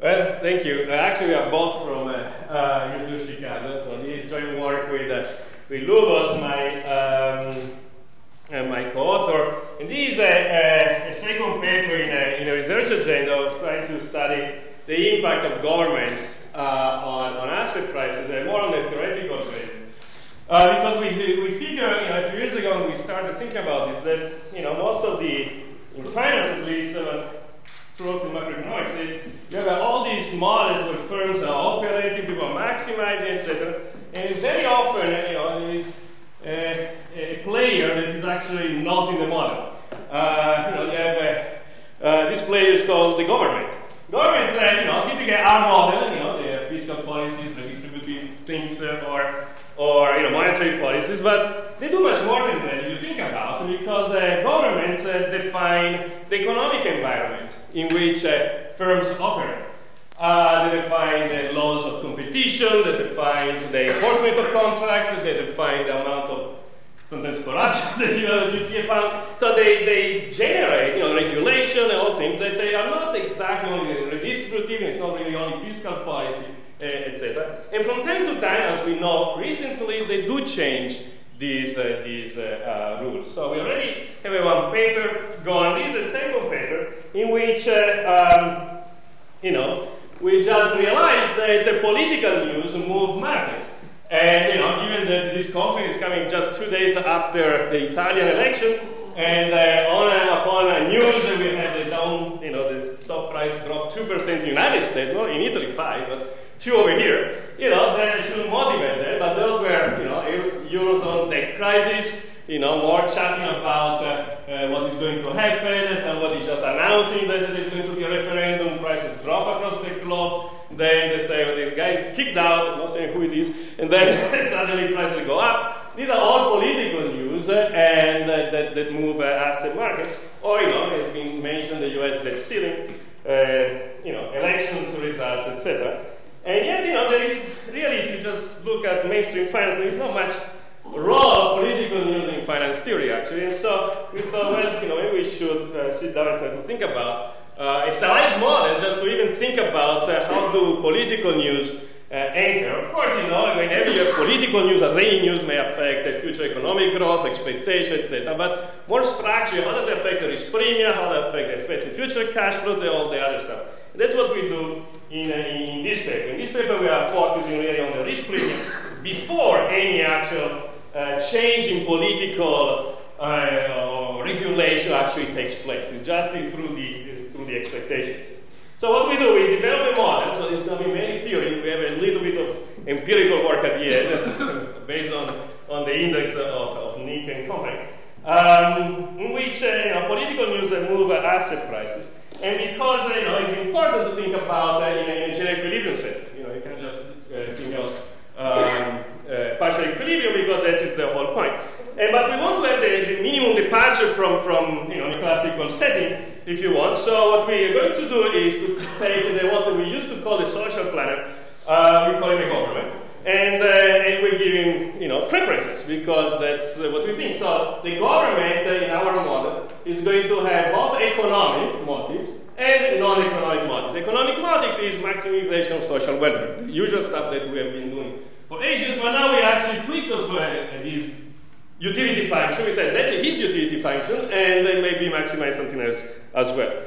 Well, thank you. Uh, actually, we are both from uh, uh, University of Chicago, so this is joint work with, uh, with Lubos, my, um, uh, my co-author. And this is a, a, a second paper in a, in a research agenda trying to study the impact of governments uh, on, on asset prices, and more on the theoretical phase. Uh, because we, we figure, you know, a few years ago when we started thinking about this, that, you know, most of the, in finance at least, uh, throughout the macroeconomics, you have all these models where firms are operating, people are maximizing, etc. And very often, you know, there is a, a, player that is actually not in the model. Uh, you know, you have a, uh, this player is called the government. Governments, uh, you know, typically our model, you know, have fiscal policies, redistributive things, uh, or or you know, monetary policies, but they do much more than that if you think about because uh, governments uh, define the economic environment in which uh, firms operate. Uh, they define the laws of competition, they define the enforcement of contracts, they define the amount of sometimes corruption that you, you see found. So they, they generate you know, regulation and all things that they are not exactly only redistributive, it's not really only fiscal policy, uh, etc. And from time to time, as we know, recently they do change these, uh, these uh, uh, rules. So we already have one paper going. This is a second paper in which, uh, um, you know, we just realized that the political news move markets. And you know, even that this conference is coming just two days after the Italian election, and uh, on uh, upon news we had the down, you know, the stock price dropped two percent in the United States, well, in Italy five, but two over here, you know, that should motivate that, But those were, you know, Eurozone debt crisis, you know, more chatting about uh, uh, what is going to happen, somebody just announcing that there is going to be a referendum, prices drop across the globe, then they say, well, this guy is kicked out, I'm not saying who it is, and then suddenly prices go up. These are all political news uh, and uh, that, that move uh, asset markets. Or, you know, it's been mentioned the US debt ceiling, uh, you know, elections results, etc. And yet, you know, there is really, if you just look at mainstream finance, there is not much of political news in finance theory, actually. And so we thought, well, you know, maybe we should uh, sit down and try to think about uh, a stylized model just to even think about uh, how do political news uh, enter. Of course, you know, whenever you have political news, as any news may affect future economic growth, expectation, etc. But more structure, how does it affect the risk premium? How does it affect expected future cash flows and all the other stuff? That's what we do in, uh, in this paper. In this paper, we are focusing really on the risk premium before any actual uh, change in political uh, regulation actually takes place. It's just through the, through the expectations. So what we do, we develop a model, so there's going to be many theory. We have a little bit of empirical work at the end, based on, on the index of, of Nick and company, um, in which uh, you know, political news move asset prices. And because you know, it's important to think about uh, in, a, in a general equilibrium setting. You know, you can just uh, think of um, uh, partial equilibrium because that is the whole point. And, but we want to have the, the, minimum departure from, from you know, the classical setting, if you want. So what we are going to do is to take the, what we used to call the social planner, uh, we call him a government, and, uh, and we give him you know, preferences because that's uh, what we think. So the government uh, in our model is going to have both economic motives and non-economic motives. Economic motives is maximization of social welfare, the usual stuff that we have been doing for ages, but now we actually tweak those, uh, these utility function. We said that's his utility function, and they maybe maximize something else as well.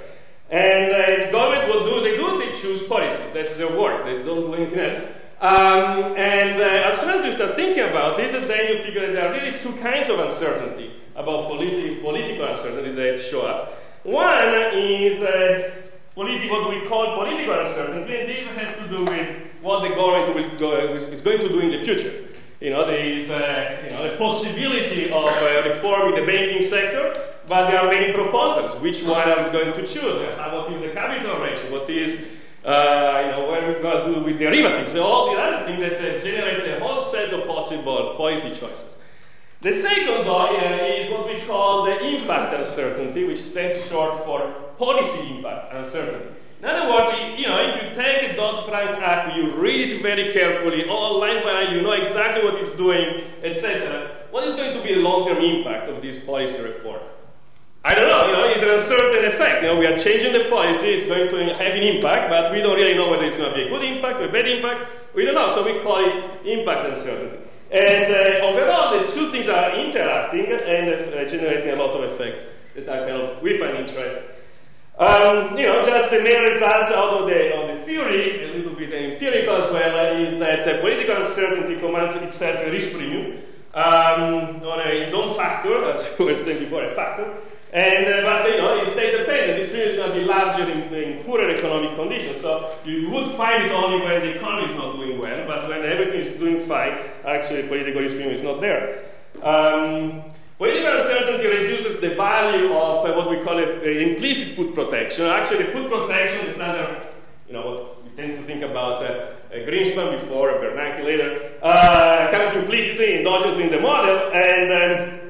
And uh, governments will do, they do, they choose policies. That's their work. They don't do anything else. Um, and uh, as soon as you start thinking about it, then you figure that there are really two kinds of uncertainty about politi- political uncertainty that show up. One is uh, politi- what we call political uncertainty, and this has to do with what the government go, is going to do in the future. You know, there is uh, you know, a possibility of uh, reforming the banking sector, but there are many proposals. Which one are we going to choose? what is the capital ratio? What is uh, you know, what are we going to do with derivatives, all the other things that uh, generate a whole set of possible policy choices. The second uh, is what we call the impact uncertainty, which stands short for policy impact uncertainty. In other words, you know, if you take the Dodd-Frank Act, you read it very carefully, all line by line, you know exactly what it's doing, etc. What is going to be the long-term impact of this policy reform? I don't know, you know, it's an uncertain effect. You know, we are changing the policy, it's going to have an impact, but we don't really know whether it's going to be a good impact or a bad impact. We don't know, so we call it impact uncertainty. And uh, overall, the two things are interacting and uh, generating a lot of effects that are kind of we find interesting. Um, you know, just the main results out of the, of the theory, a little bit empirical as well, is that political uncertainty commands itself a risk premium um, on a, its own factor, as we were saying before, a factor. And, uh, but you know, it's state dependent. This premium is going to be larger in, in, poorer economic conditions. So you would find it only when the economy is not doing well, but when everything is doing fine, actually political risk premium is not there. Um, political uncertainty reduces the value of uh, what we call a implicit put protection. Actually, put protection is under, you know, what we tend to think about uh, Greenspan before, Bernanke later, comes implicitly, endogenously in the model, and um,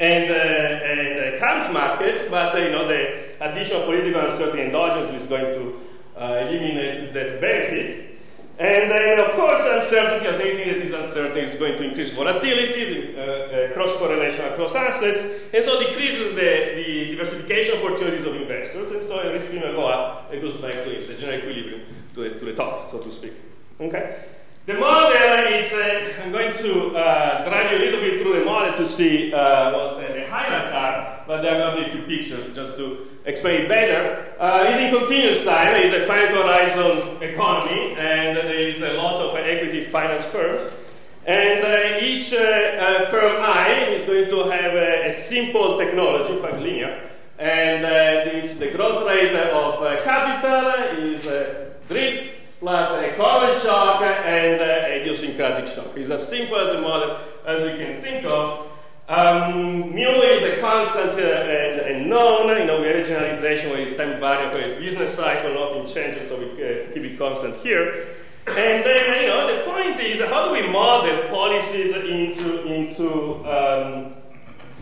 and, uh, and uh, comes markets, but uh, you know the additional political uncertainty endogenous is going to eliminate that benefit. And then, of course, uncertainty, as anything that is uncertain, is going to increase volatilities, uh, uh, cross correlation across assets, and so decreases the, the diversification opportunities of investors, and so risk premium go up, it goes back to its general equilibrium, to the, to the top, so to speak. Okay? The model is, uh, I'm going to uh, drive you a little bit through the model to see uh, what the highlights are, but there are going to be a few pictures just to explain it better. Uh, in continuous time, it's a finite horizon economy, and there is a lot of equity finance firms. And uh, each uh, firm I is going to have a, a simple technology, in fact linear, and this, the growth rate of capital is drift plus a common shock and uh, idiosyncratic shock. It's as simple as a model as we can think of. Um, mu is a constant uh, and, and, known. You know, we have a generalization where it's time variable, a business cycle, nothing changes, so we uh, keep it constant here. And then, you know, the point is, how do we model policies into into um,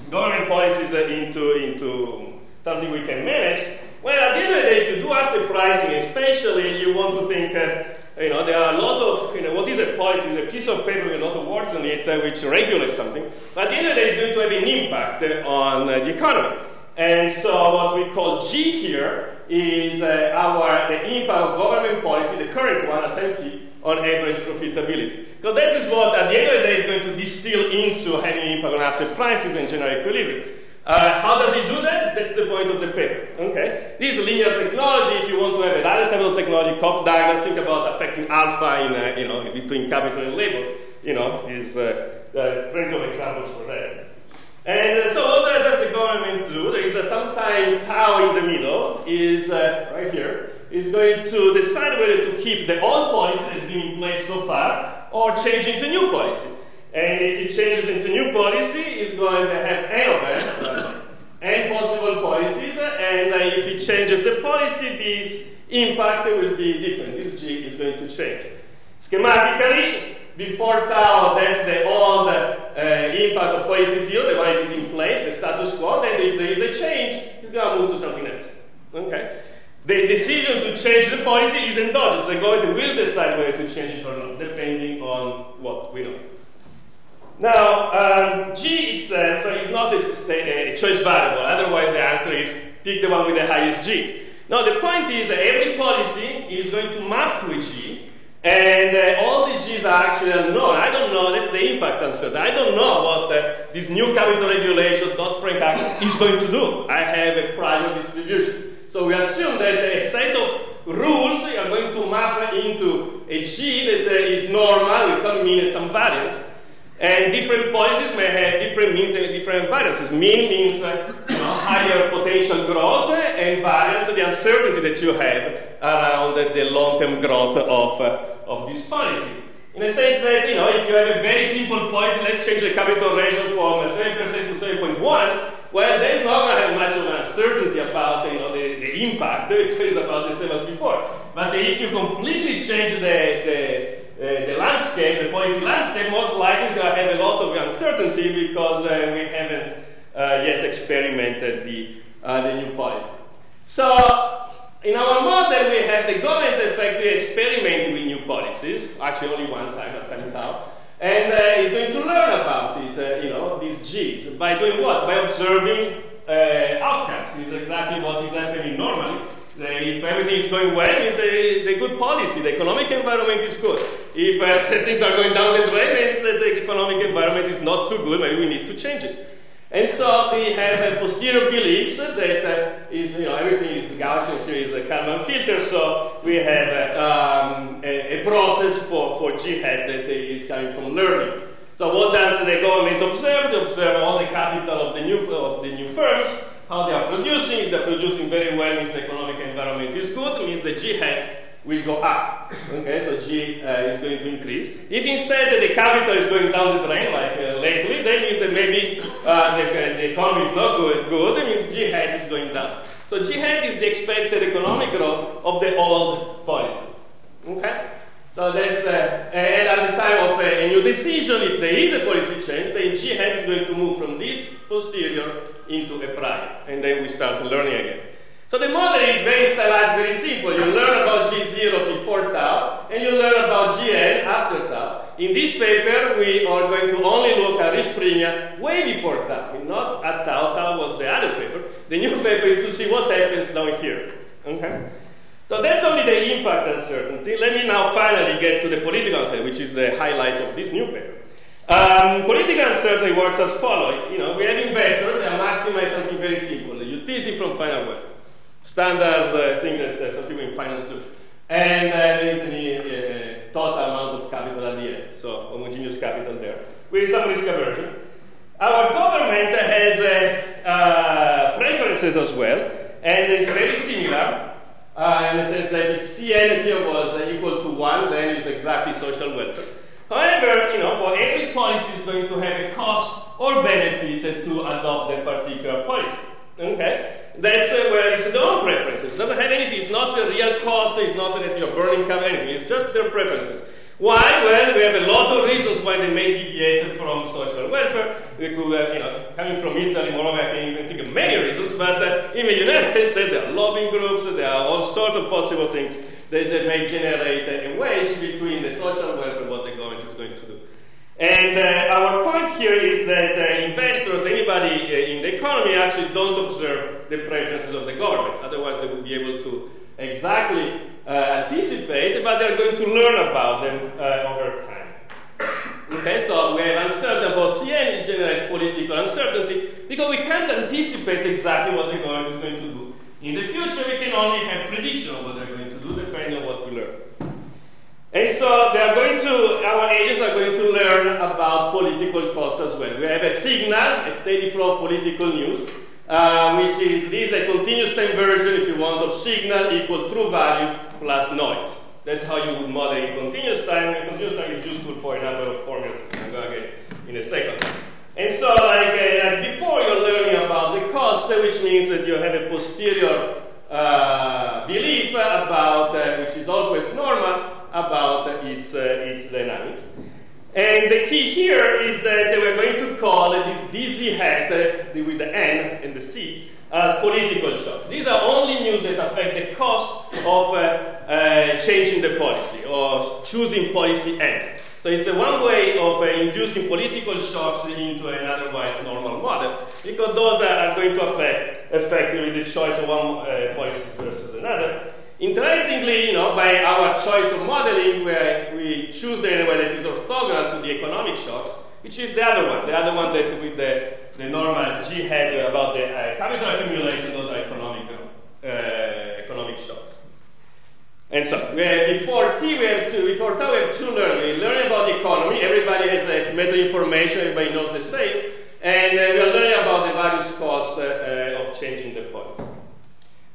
government policies into into something we can manage? Well, at the end of the day, if you do asset pricing, especially, you want to think, uh, you know, there are a lot of, you know, what is a policy? It's a piece of paper with a lot of words on it uh, which regulates something. But at the end of the day, it's going to have an impact uh, on the economy. And so what we call G here is uh, our, the impact of government policy, the current one at MT, on average profitability. Because that is what, at the end of the day, is going to distill into having impact on asset prices and general equilibrium. Uh, how does it do that? That's the point of the paper. Okay, this is linear technology. If you want to have another type of technology, Cobb-Douglas, think about affecting alpha in uh, you know between capital and labor. You know, is uh, plenty of examples for that. And uh, so what does the government do? There is a sometime tau in the middle. Is uh, right here. Is going to decide whether to keep the old policy that's been in place so far or change into new policy. And if it changes into new policy, it's going to have n of them, n possible policies, and uh, if it changes the policy, this impact will be different. This G is going to change. Schematically, before tau, that's the old uh, impact of policy zero, the one that is in place, the status quo, and if there is a change, it's going to move to something else. Okay? The decision to change the policy is endogenous. The government will decide whether to change it or not, depending on what we know. Now, um, G itself is not a, a, choice variable, otherwise the answer is pick the one with the highest G. Now, the point is that every policy is going to map to a G, and uh, all the G's are actually unknown. I don't know, that's the impact uncertainty. I don't know what uh, this new capital regulation, Dodd-Frank Act, is going to do. I have a private distribution. So we assume that a set of rules are going to map into a G that uh, is normal with some mean and some variance. And different policies may have different means and different variances. Mean means uh, you know, higher potential growth, and variance, the uncertainty that you have around the long-term growth of, uh, of this policy. In a sense that, you know, if you have a very simple policy, let's change the capital ratio from 7% to 7.1, well, there's not going to have much of an uncertainty about, you know, the, the impact. It's about the same as before. But if you completely change the, the uh, the landscape, the policy landscape, most likely going to have a lot of uncertainty because uh, we haven't uh, yet experimented the, uh, the new policy. So, in our model, we have the government effectively experimenting with new policies, actually only one time at time and uh, is going to learn about it, uh, you know, these Gs. By doing what? By observing outcomes. It's exactly what is happening normally. If everything is going well, means the, the good policy, the economic environment is good. If uh, things are going down the drain, means that the economic environment is not too good, maybe we need to change it. And so they have a posterior belief that uh, is, you know, everything is Gaussian here is a Kalman filter, so we have uh, um, a, a, process for, for G hat that is coming from learning. So what does the government observe? They observe all the capital of the new, of the new firms, how they are producing. If they're producing very well, means the economic environment is good, means the G hat will go up. Okay, so G uh, is going to increase. If instead the capital is going down the drain, like uh, lately, then means that maybe uh, the, the, economy is not good, good, it means G hat is going down. So G hat is the expected economic growth of the old policy. Okay? So that's, uh, and at the time of a decision, if there is a policy change, then G hat is going to move from this posterior into a prime. And then we start learning again. So the model is very stylized, very simple. You learn about G0 before tau, and you learn about Gn after tau. In this paper, we are going to only look at risk premium way before tau, not at tau. Tau was the other paper. The new paper is to see what happens down here. Okay? So that's only the impact uncertainty. Let me now finally get to the political uncertainty, which is the highlight of this new paper. Um, political uncertainty works as follows. You know, we have investors that maximize something very simple, the utility from final wealth standard uh, thing that uh, some people in finance do. And uh, there is a uh, total amount of capital at the end, so homogeneous capital there, with some risk aversion. Our government has uh, uh, preferences as well, and it's very similar. In the sense that if Cn here was equal to 1, then it's exactly social welfare. However, you know, for every policy is going to have a cost or benefit to adopt that particular policy. Okay? That's uh, where it's their own preferences. It doesn't have anything. It's not the real cost. It's not that you're burning capital, anything. It's just their preferences. Why? Well, we have a lot of reasons why they may deviate from social welfare. They could, uh, you know, coming from Italy, moreover, I can even think of many reasons, but uh, in the United States, there are lobbying groups, there are all sorts of possible things that, that may generate a wedge between the social welfare and what the government is going to do. And uh, our point here is that uh, investors, anybody uh, in the economy, actually don't observe the preferences of the government. Otherwise, they would be able to exactly uh, anticipate, but they're going to learn about them uh, over time. Okay, so we have uncertainty about CN, it generates political uncertainty because we can't anticipate exactly what the government is going to do. In the future, we can only have prediction of what they're going to do depending on what we learn. And so they are going to, our agents are going to learn about political costs as well. We have a signal, a steady flow of political news, uh, which is this a continuous time version, if you want, of signal equal true value plus noise. That's how you would model in continuous time, and continuous time is useful for a number of formulas. I'm going to get in a second. And so, like, uh, like before, you're learning about the cost, which means that you have a posterior uh, belief about, uh, which is always normal, about its, uh, its dynamics. And the key here is that we're going to call this DZ hat uh, with the N and the C as political shocks. These are only news that affect the cost of uh, uh, changing the policy or choosing policy N. So it's one way of uh, inducing political shocks into an otherwise normal model because those are, going to affect effectively the choice of one uh, policy versus another. Interestingly, you know, by our choice of modeling, where we choose the way that is orthogonal to the economic shocks, which is the other one, the other one that with the, the normal G hat about the uh, capital accumulation, those are economic, uh, economic shocks. And so, before T, we have two, before Tau, we have two learn. Learn about the economy. Everybody has a meta information. Everybody knows the same. And uh, we are learning about the various costs uh, of changing the policy.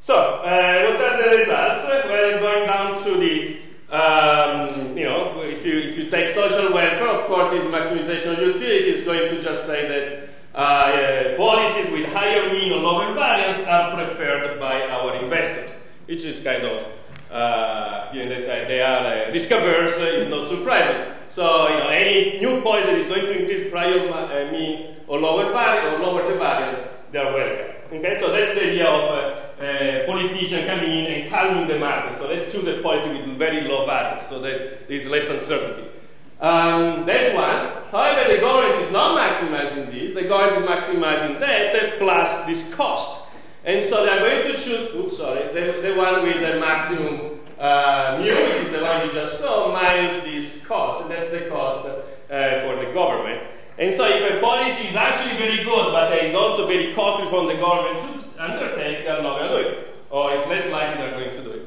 So, uh, what are the results? Well, going down to the, um, you know, if you, if you take social welfare, of course, this maximization of utility is going to just say that uh, uh, policies with higher mean or lower variance are preferred by our investors, which is kind of, uh, you know, they are uh, risk averse is not surprising. So, you know, any new policy is going to increase prior uh, mean or lower variance or lower the variance, they are welcome. Okay, so that's the idea of a, a politician coming in and calming the market. So let's choose a policy with very low values so that there is less uncertainty. Um, that's one. However, the government is not maximizing this. The government is maximizing that plus this cost. And so they are going to choose, oops, sorry, the, the one with the maximum uh, mu, which is the one you just saw, minus this cost. And that's the cost uh, for the government. And so if a policy is actually very good, but it is also very costly from the government undertake, they're not going to do it. Or it's less likely they're going to do it.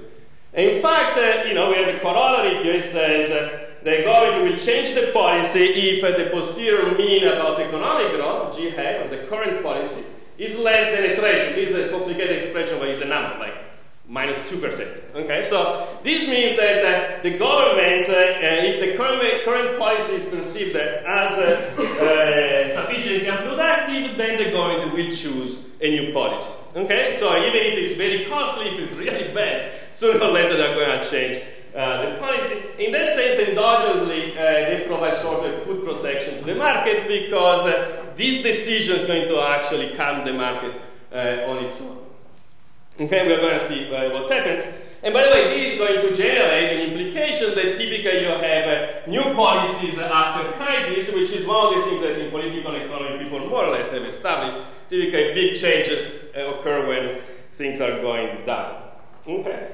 In fact, uh, you know, we have a corollary here. It says uh, the government will change the policy if uh, the posterior mean about economic growth, G hat, of the current policy, is less than a threshold. This is a complicated expression, but it's a number, like minus 2%. Okay, so this means that uh, the government, uh, uh, if the current, current policy is perceived as uh, uh, sufficiently unproductive, then the government will choose a new policy. Okay, so even if it's very costly, if it's really bad, sooner or later they're going to change uh, the policy. In that sense, endogenously, they provide sort of good protection to the market because this decision is going to actually calm the market on its own. Okay, we're going to see uh, what happens. And by the way, this is going to generate an implication that typically you have uh, new policies after crisis, which is one of the things that in political economy people more or less have established. Typically, big changes uh, occur when things are going down. Okay.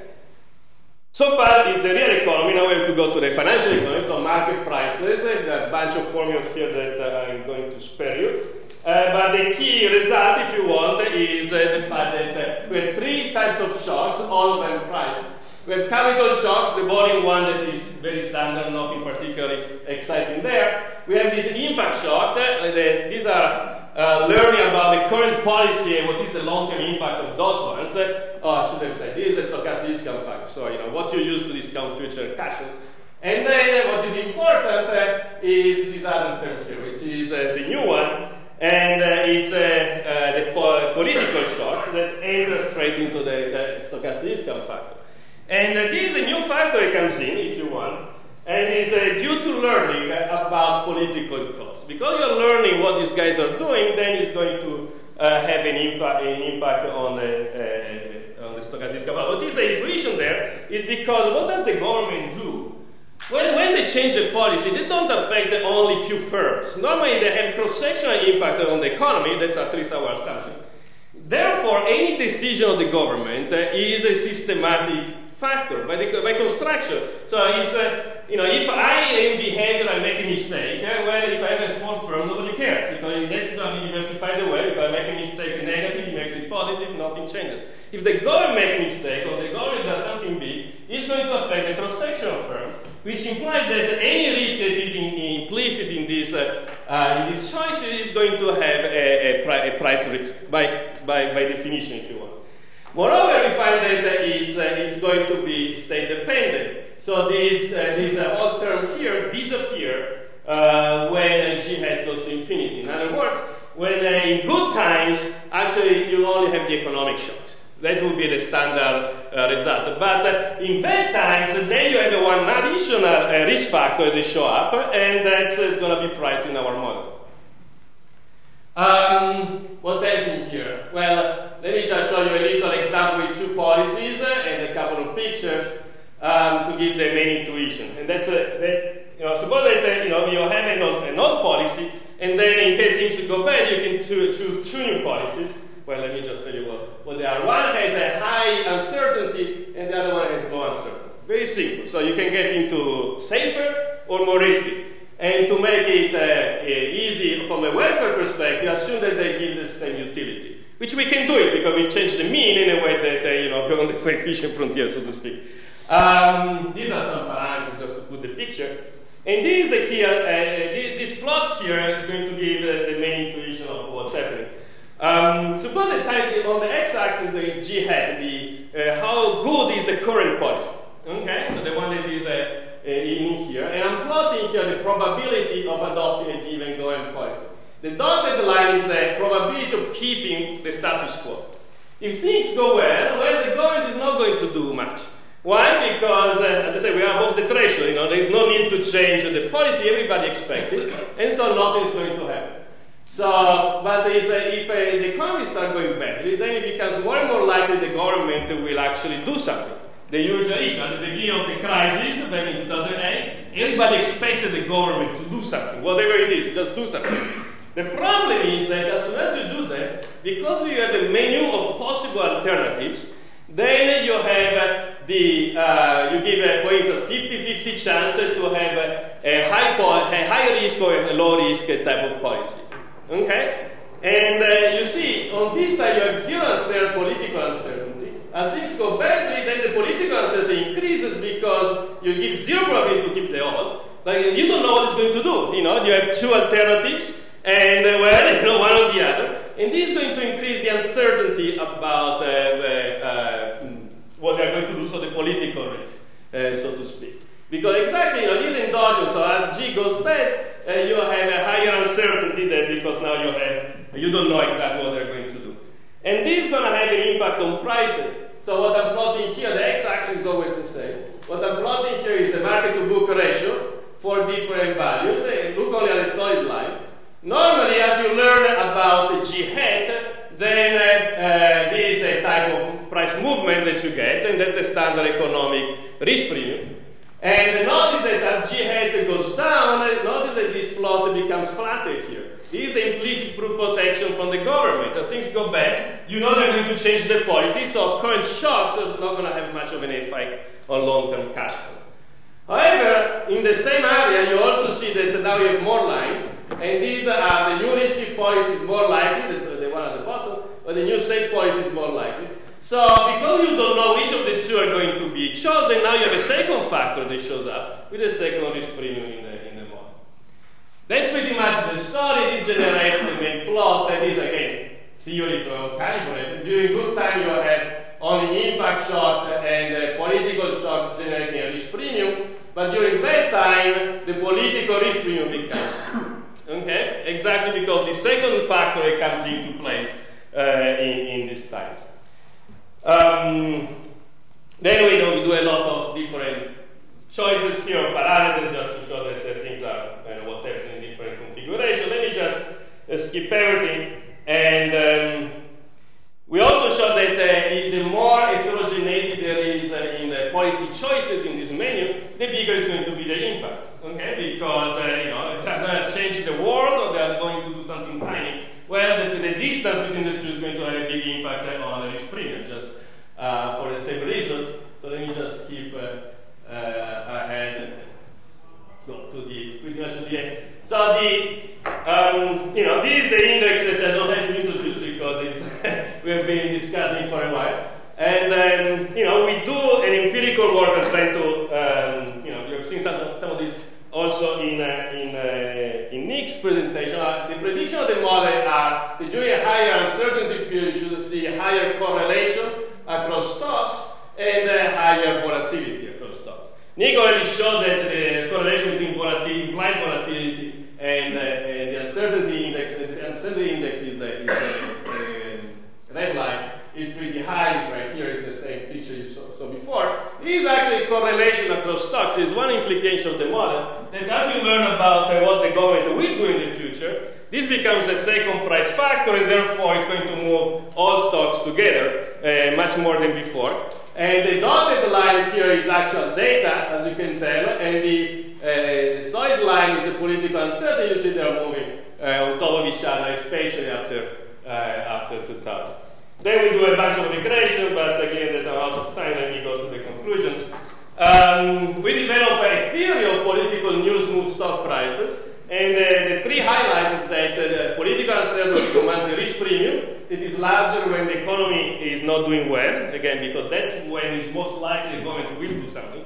So far is the real economy. Now we have to go to the financial economy, so market prices. A bunch of formulas here that uh, I'm going to spare you. But the key result, if you want, is uh, the fact that uh, we have three types of shocks, all of them priced. We have capital shocks, the boring one that is very standard, nothing particularly exciting there. We have this impact shock. The, these are learning about the current policy and what is the long-term impact of those ones. Uh, oh, I should have said, this is the stochastic discount factor. So, you know, what you use to discount future cash. And then what is important is this other term here, which is the new one, and uh, it's uh, uh, the po political shocks that enter straight into the, the stochastic discount factor. And uh, this is a new factor that comes in, if you want, and is due to learning about political costs. Because you're learning what these guys are doing, then it's going to have an, an, impact on the, on the stochastic discount factor. What is the intuition there is because what does the government do when, when they change a policy, they don't affect only few firms. Normally, they have cross-sectional impact on the economy. That's at least our assumption. Therefore, any decision of the government uh, is a systematic factor by, the, by construction. So it's uh, you know if I am behavior, I make a mistake. Uh, well, if I have a small firm, nobody cares because that's not diversified away. If I make a mistake negative, it makes it positive, nothing changes. If the government makes a mistake or the government does something big, it's going to affect the cross-section of firms which implies that any risk that is in, implicit in this, uh, uh, in this choice is going to have a, a, pri a, price risk by, by, by definition, if you want. Moreover, we find that it's, uh, it's going to be state dependent. So this, uh, this uh, whole term here disappear when G hat goes to infinity. In other words, when in good times, actually you only have the economic shock. That would be the standard uh, result. But uh, in bad times, then you have one additional uh, risk factor that show up, and that's uh, going to be priced in our model. Um, what else in here? Well, let me just show you a little example with two policies and a couple of pictures um, to give the main intuition. And that's you know, suppose that uh, you know you have a node, a node policy, and then in case things go bad, you can choose two new policies. Well, let me just tell you what, what they are. One has a high uncertainty, and the other one has low uncertainty. Very simple. So you can get into safer or more risky. And to make it uh, easy from a welfare perspective, assume that they give the same utility, which we can do it because we change the mean in a way that uh, you know you're on the efficient frontier, so to speak. Um, these are some parameters just to put the picture. And this is the key. Uh, this, plot here is going to give the main intuition of what's happening. Um, time on the x-axis there is g hat, the uh, how good is the current policy. Okay, so the one that is uh, uh, in here, and I'm plotting here the probability of adopting a given going policy. The dotted line is the probability of keeping the status quo. If things go well, well, the government is not going to do much. Why? Because, uh, as I said, we are above the threshold. You know, there is no need to change the policy everybody expected, and so nothing is going to happen. So, but if uh, the economy starts going badly, then it becomes more and more likely the government will actually do something. The usual issue at the beginning of the crisis, back in 2008, everybody expected the government to do something, whatever it is, just do something. the problem is that as soon as you do that, because you have a menu of possible alternatives, then you have the, uh, you give, uh, for instance, 50-50 chance to have a, a high, a high risk or a low risk type of policy. Okay? And uh, you see, on this side you have zero uncertainty, political uncertainty. As things go badly, then the political uncertainty increases because you give zero probability to keep the oil. Like you don't know what it's going to do. You know, you have two alternatives, and uh, well, you know, one or the other. And this is going to increase the uncertainty about uh, uh, what they're going to do, so the political risk, uh, so to speak. Because exactly, you know, this endogenous, so as G goes bad, uh, you have a higher uncertainty there because now you have, you don't know exactly what they're going to do. And this is going to have an impact on prices. So what I'm plotting here, the x-axis is always the same. What I'm plotting here is the market-to-book ratio for different values. Look only at the solid line. Normally, as you learn about G hat, then uh, uh, this is the type of price movement that you get, and that's the standard economic risk premium. And notice that as G hat goes down, notice that this plot becomes flatter here. This is the implicit protection from the government. As things go bad, you know they're going to change the policy, so current shocks are not going to have much of an effect on long-term cash flows. However, in the same area, you also see that now you have more lines, and these are the new risky policies more likely, the, the one at the bottom, but the new safe policy is more likely. So because you don't know which of the two are going to be chosen, now you have a second factor that shows up with a second risk premium in the, in the model. That's pretty much the story. This generates the main plot, and is again theory from calibrate. During good time, you have only impact shock and political shock generating a risk premium, but during bad time, the political risk premium becomes. okay? Exactly because the second factor comes into place uh, in, in these times. Um, then we, know, we do a lot of different choices here, parameters, just to show that the things are you know, whatever in different configuration. Let me just uh, skip everything. And um, we also show that uh, the more heterogeneity there is uh, in the policy choices in this menu, the bigger is going to be the impact. Okay, because uh, you know they're going to change the world or they're going to do something tiny. Well, the, the, distance between the two is going to have a big impact on the risk premium, just uh, for the same reason. So let me just keep uh, uh, ahead go to the quickly to the end. So the um, you know this is the index that I don't have to introduce because it's we have been discussing for a while. And um, you know, we do an empirical work and trying to, um, you know, you've seen some, some of this also in uh, in uh, in Nick's presentation. Uh, the prediction of the model are that during a higher uncertainty period, you should see a higher correlation across stocks and a higher volatility across stocks. Nick already showed that the correlation between volatility, implied volatility, and, uh, and the uncertainty index. The uncertainty index is the, is the red line is pretty high. It's right here. It's the same picture you saw, before. This actually correlation across stocks. It's one implication of the model that as you learn about uh, what the government will do in the future, this becomes a second price factor, and therefore it's going to move all stocks together uh, much more than before. And the dotted line here is actual data, as you can tell, and the, uh, the solid line is the political uncertainty. You see they're moving uh, on top of each other, especially after, uh, after 2000. Then we do a bunch of regression, but again, that I'm out of time, let me go to the conclusions. Um, we develop a theory of political news move stock prices, and uh, the three highlights is that uh, the political uncertainty commands a risk premium. It is larger when the economy is not doing because that's when he's most likely going to will do something